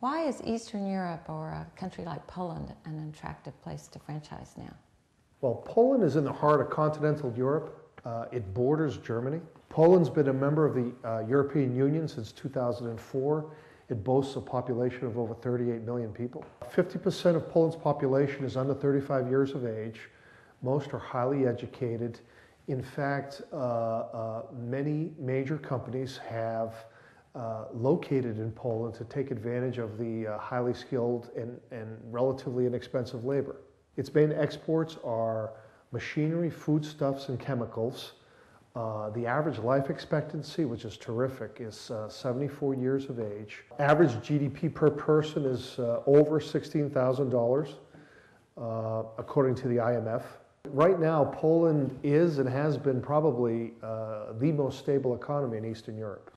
Why is Eastern Europe or a country like Poland an attractive place to franchise now? Well, Poland is in the heart of continental Europe. Uh, it borders Germany. Poland's been a member of the uh, European Union since 2004. It boasts a population of over 38 million people. 50% of Poland's population is under 35 years of age. Most are highly educated. In fact, uh, uh, many major companies have uh, located in Poland to take advantage of the uh, highly skilled and, and relatively inexpensive labor. Its main exports are machinery, foodstuffs, and chemicals. Uh, the average life expectancy, which is terrific, is uh, 74 years of age. Average GDP per person is uh, over $16,000, uh, according to the IMF. Right now, Poland is and has been probably uh, the most stable economy in Eastern Europe.